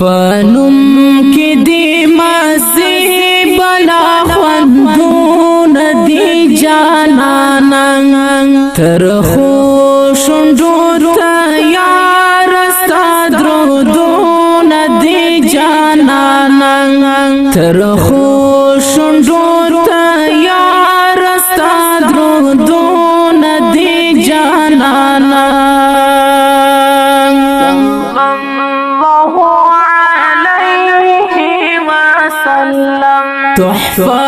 پنوم کې دی مزي بلا خوندون دی جانانا تر خوشون دورتا یار ستا درودون دی جانانا تر خوشون تحفه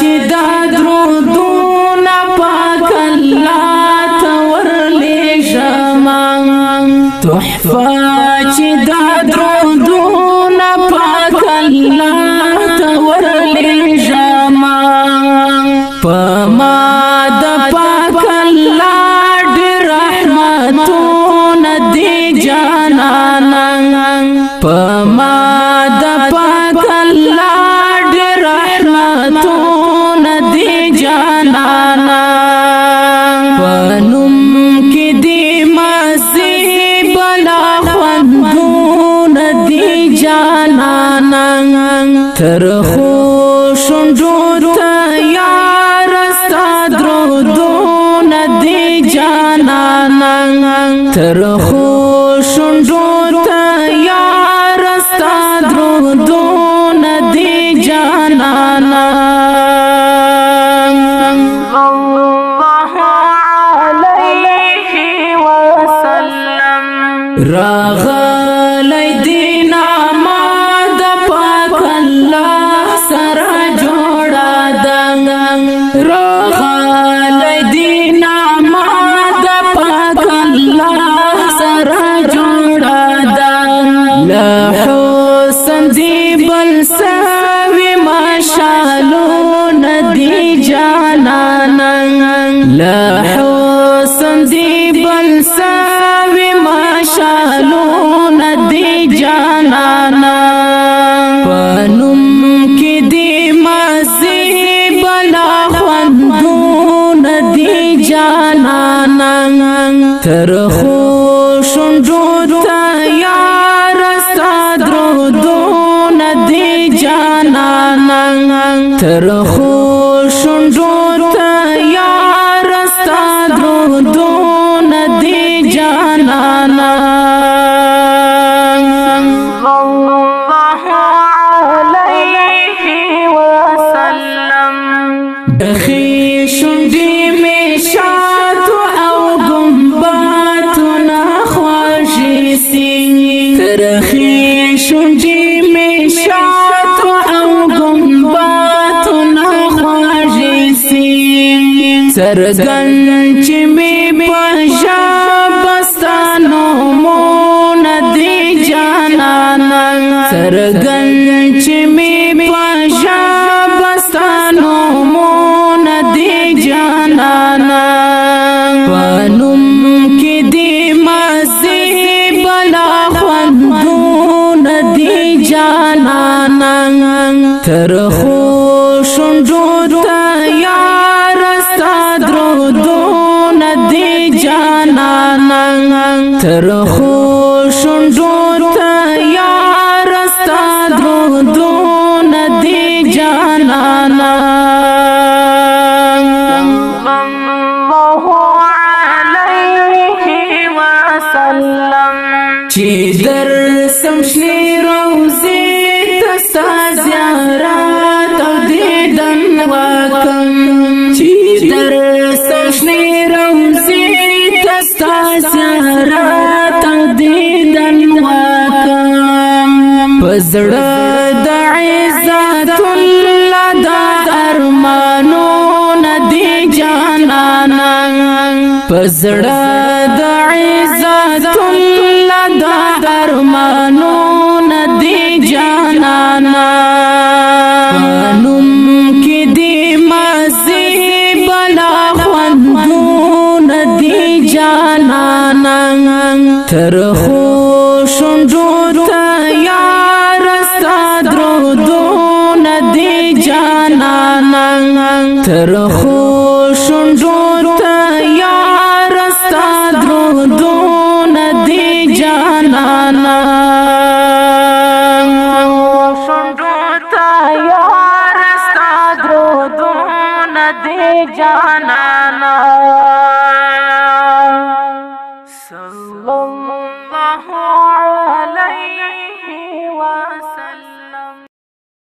چې دا درودونه پاک الله ته ورلېږم تحفه چې دا درودونه پاک الله ته ورلېږم په ما د پاک الله ډېر رحمتونه دي جانانا په ما ترخو شندو تا یار استا درودو ندی جانانا الله عليه وسلم راغ سندې بل ساوي ماشالو ندي جانانا پنوم کې دې مازي بلا خوندو ندي جانانا تر خو شونډو ته یار ستادرو دو ندي جانانا تر خو اخی شنڈی می او گمباتو نخواشی سی ترخی شنڈی می شاتو او گمباتو نخواشی سی سرگن چی می پشا بستانو مون دی جانانا سرگن تر خو شونډو ته یار ستا درو دون دی جانان تر خو شونډو ته یار ستا درو دون دی جانان چې در سمشلی زړه د عزت الله د ارمانو ندی جانانا پزړه د عزت الله د ارمانو ندی جانانا نوم کې دی مزي بلا خوندو ندی جانانا تر ترخو شنډو ته یار ستا درو ندی جانانا شنډو ته یار